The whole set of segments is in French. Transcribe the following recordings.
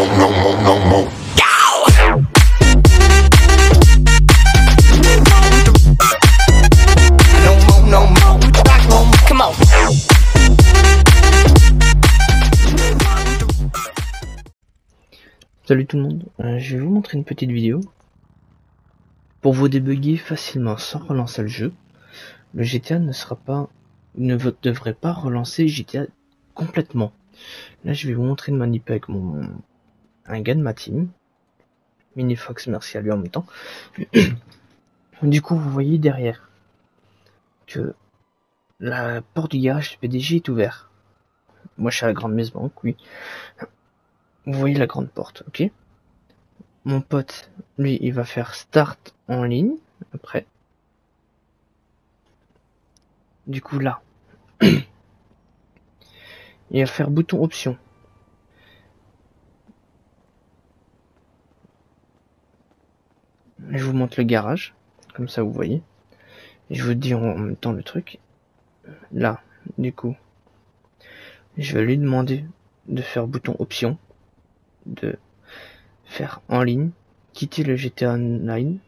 Salut tout le monde, Euh, je vais vous montrer une petite vidéo pour vous débugger facilement sans relancer le jeu. Le GTA ne sera pas, ne devrait pas relancer GTA complètement. Là, je vais vous montrer une manip avec mon un gars de ma team, Minifox, merci à lui en même temps. du coup, vous voyez derrière que la porte du garage du PDG est ouverte. Moi, je suis à la grande maison banque, oui. Vous voyez la grande porte, ok Mon pote, lui, il va faire start en ligne, après. Du coup, là. il va faire bouton option. Je vous montre le garage, comme ça vous voyez. Je vous dis en même temps le truc. Là, du coup, je vais lui demander de faire bouton option de faire en ligne, quitter le GTA Online.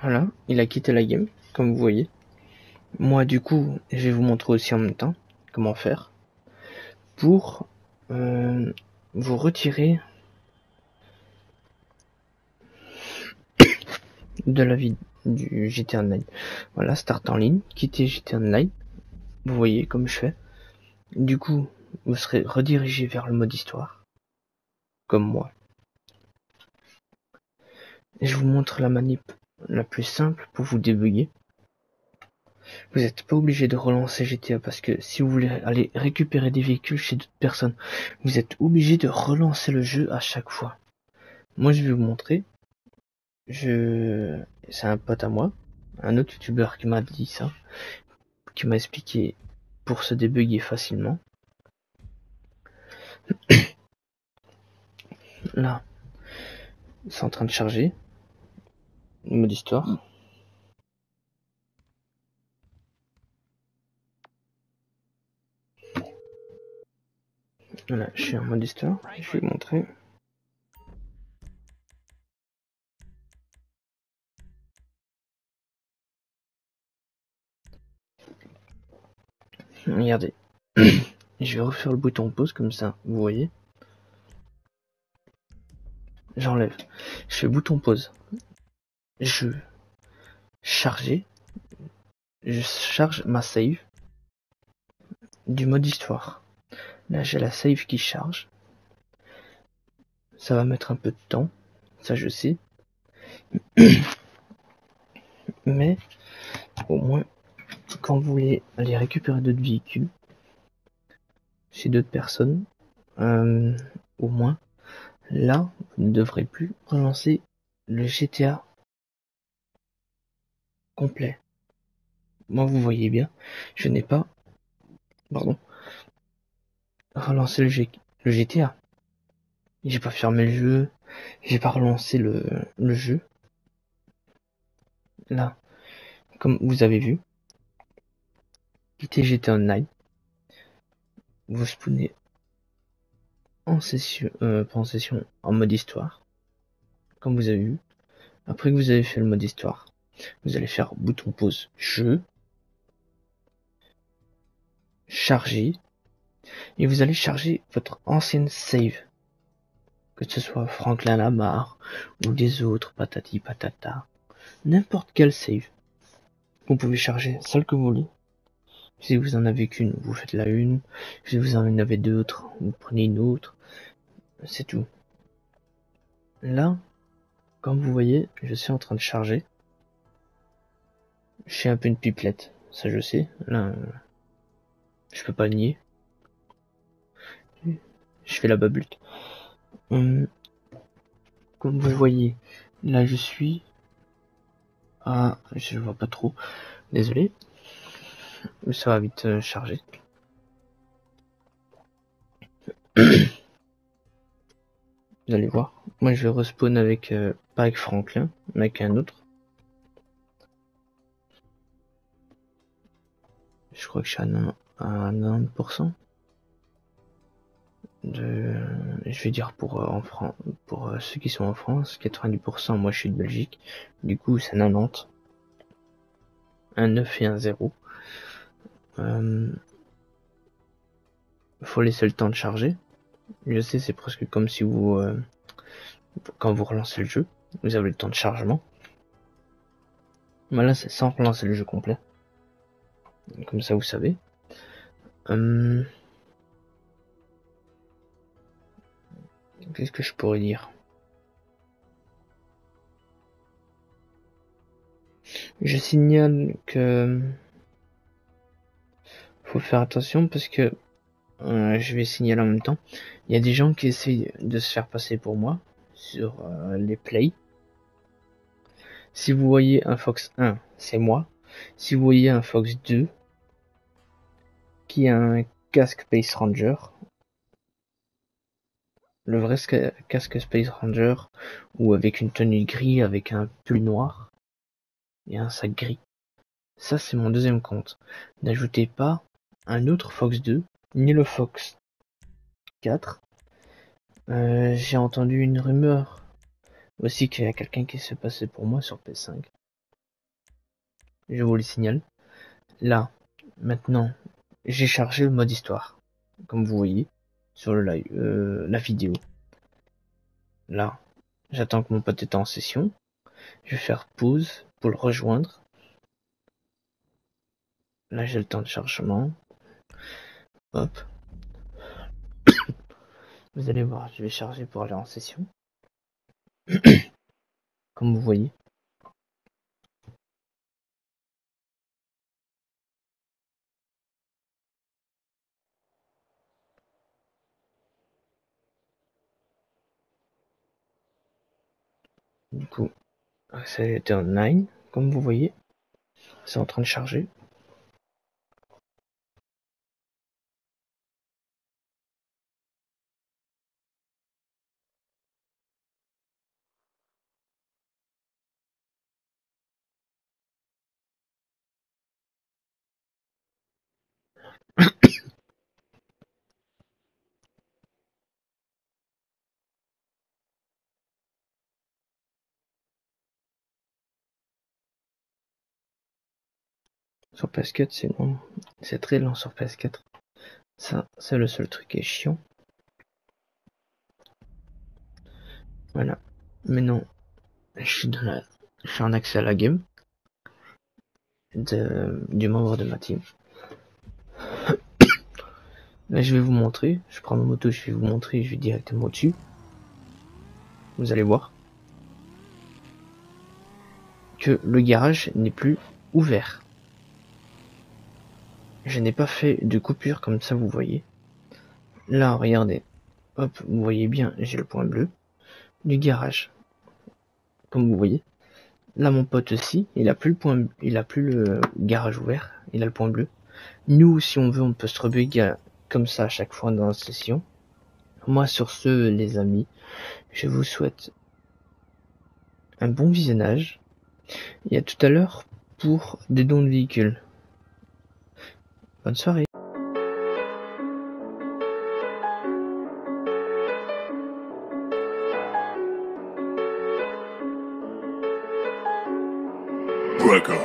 Voilà, il a quitté la game, comme vous voyez. Moi, du coup, je vais vous montrer aussi en même temps comment faire pour euh, vous retirer de la vie du GTA Online. Voilà, start en ligne, quitter GTA Online. Vous voyez comme je fais. Du coup, vous serez redirigé vers le mode histoire. Comme moi. Je vous montre la manip la plus simple pour vous débugger. Vous n'êtes pas obligé de relancer GTA parce que si vous voulez aller récupérer des véhicules chez d'autres personnes, vous êtes obligé de relancer le jeu à chaque fois. Moi, je vais vous montrer je c'est un pote à moi, un autre youtubeur qui m'a dit ça, qui m'a expliqué pour se débugger facilement. Là, c'est en train de charger. Mode histoire. Voilà, je suis en mode histoire. Je vais vous montrer. Regardez. Je vais refaire le bouton pause comme ça, vous voyez. J'enlève. Je fais bouton pause. Je charger. Je charge ma save du mode histoire. Là j'ai la save qui charge. Ça va mettre un peu de temps, ça je sais. Mais au moins quand vous voulez aller récupérer d'autres véhicules chez d'autres personnes, euh, au moins, là, vous ne devrez plus relancer le GTA complet. Moi, vous voyez bien, je n'ai pas, pardon, relancé le, G- le GTA. J'ai pas fermé le jeu, j'ai pas relancé le, le jeu. Là, comme vous avez vu, quittez GTA Online. Vous spawnez en session, euh, en session, en mode histoire. Comme vous avez vu. Après que vous avez fait le mode histoire, vous allez faire bouton pause jeu. Charger. Et vous allez charger votre ancienne save. Que ce soit Franklin Lamar ou des autres patati patata. N'importe quelle save. Vous pouvez charger celle que vous voulez. Si vous en avez qu'une, vous faites la une. Si vous en avez d'autres, vous prenez une autre. C'est tout. Là, comme vous voyez, je suis en train de charger. Suis un peu une pipelette, ça je sais. Là, je peux pas nier je fais la babulte. Euh, hum, comme vous voyez, là je suis. Ah, je vois pas trop. Désolé. Mais ça va vite euh, charger. vous allez voir. Moi je vais respawn avec euh, pas avec Franklin, mais avec un autre. Je crois que je suis à 90%. De, je vais dire pour euh, en France, pour euh, ceux qui sont en France, 90%. Moi, je suis de Belgique. Du coup, c'est 90. Un 9 et un 0. Euh, faut laisser le temps de charger. Je sais, c'est presque comme si vous, quand vous relancez le jeu, vous avez le temps de chargement. Mais là, c'est sans relancer le jeu complet. Comme ça, vous savez. Qu'est-ce que je pourrais dire? Je signale que faut faire attention parce que euh, je vais signaler en même temps. Il y a des gens qui essayent de se faire passer pour moi sur euh, les plays. Si vous voyez un Fox 1, c'est moi. Si vous voyez un Fox 2 qui a un casque Space Ranger, le vrai casque Space Ranger ou avec une tenue gris avec un pull noir et un sac gris. Ça c'est mon deuxième compte. N'ajoutez pas un autre Fox 2 ni le Fox 4. Euh, j'ai entendu une rumeur aussi qu'il y a quelqu'un qui s'est passé pour moi sur PS5. Je vous le signale. Là, maintenant, j'ai chargé le mode histoire, comme vous voyez sur le euh, la vidéo. Là, j'attends que mon pote est en session. Je vais faire pause pour le rejoindre. Là, j'ai le temps de chargement. Hop. Vous allez voir, je vais charger pour aller en session. Comme vous voyez. Du coup, ça a été en 9, comme vous voyez. C'est en train de charger. Sur PS4, c'est long. C'est très lent sur PS4. Ça, c'est le seul truc qui est chiant. Voilà. Mais non, je suis dans la, je suis en accès à la game de, du membre de ma team. Là, je vais vous montrer. Je prends ma moto, je vais vous montrer. Je vais directement dessus. Vous allez voir que le garage n'est plus ouvert. Je n'ai pas fait de coupure comme ça, vous voyez. Là, regardez. Hop, vous voyez bien, j'ai le point bleu du garage. Comme vous voyez. Là, mon pote aussi, il a plus le point, il a plus le garage ouvert, il a le point bleu. Nous, si on veut, on peut se comme ça à chaque fois dans la session. Moi, sur ce, les amis, je vous souhaite un bon visionnage. Et à tout à l'heure pour des dons de véhicules. Bonne soirée. Breaker.